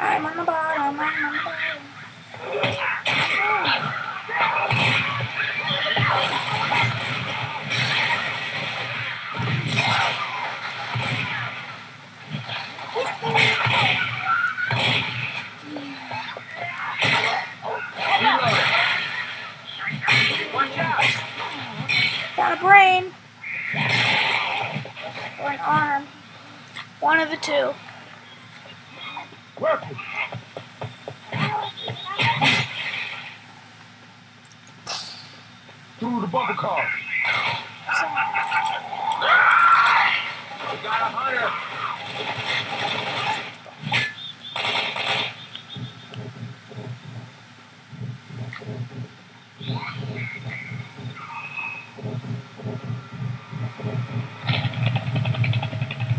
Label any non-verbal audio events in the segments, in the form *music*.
I'm on the bottom. I'm on the bottom. Got a brain. Or an arm. One of the two. Weapon. Through the bubble car. We got a hunter.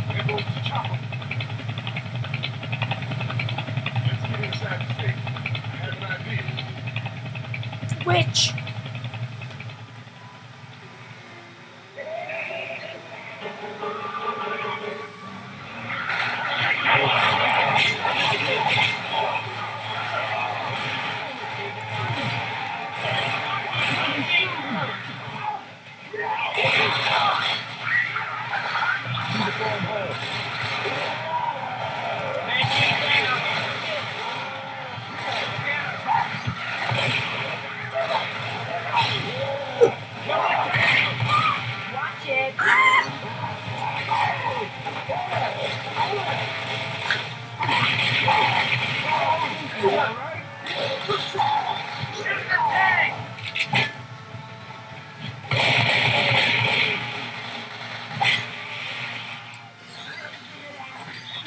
There goes the chopper. Let's get inside the state. I have an idea. Which? Need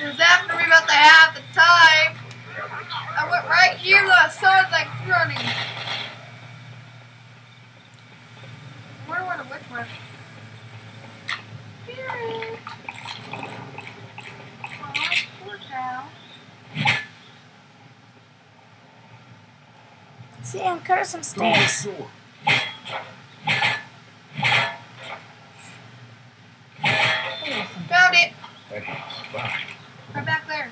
It was after me about to have the time. I went right here and I started like running. Where went a which one? Here. Oh, poor cow. See, I'm cutting some oh, Go to the steaks. store. Found it. Thanks. Bye. Right back there.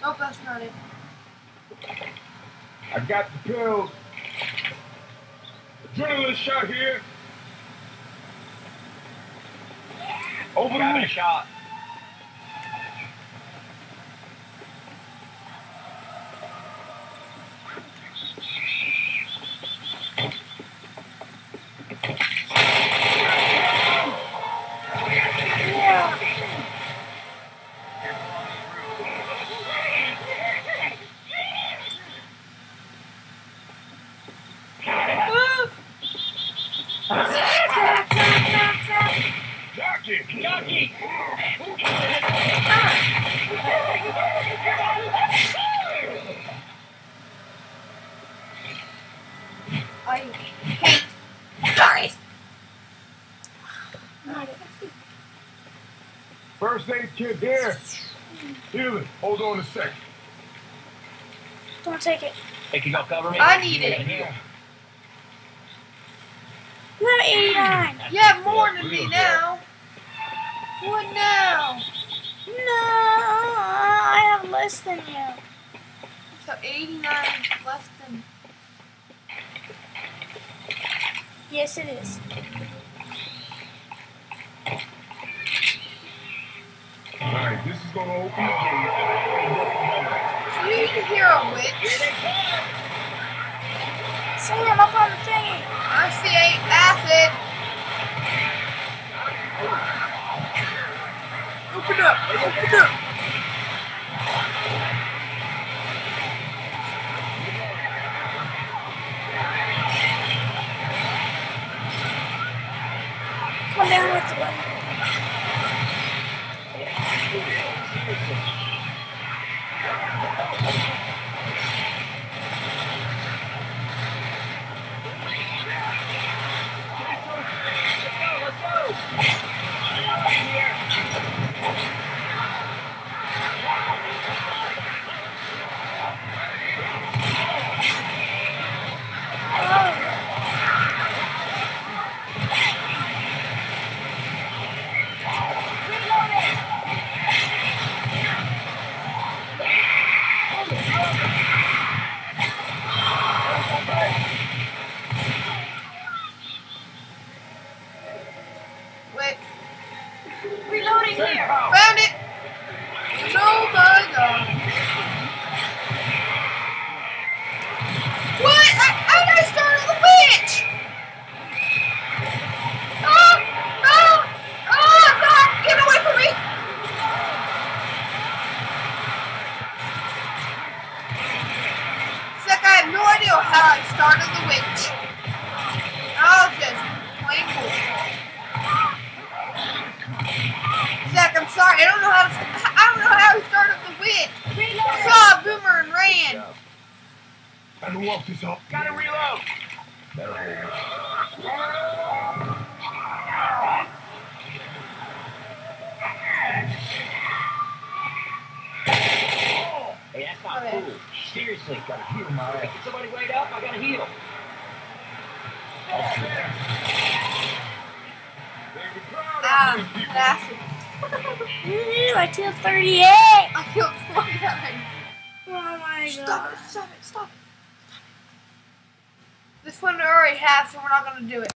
Nope, that's not it. I got the pills. Adrenaline shot here. Over the Got a roof. shot. First aid kit there. Healing. Hold on a second. Don't take it. Hey, can y'all cover me? I need it. Yeah. You have 89. You have more than me now. What now? No, I have less than you. So 89 less than. Yes, it is. All right, this is gonna open the So you can hear a witch. See, I'm up on the thingy. I see eight acid. Open up! Open up! Come down with the button. It! Oh and ran. Time to walk this up. Gotta reload. Better hold it. Hey, that's not Okay. cool. Seriously, gotta heal my ass. Can somebody wait up? I gotta heal. Ah, acid. Ooh, *laughs* I killed 38. I killed 49. Oh my Stop god. it! Stop it! Stop it! This one we already have, so we're not gonna do it.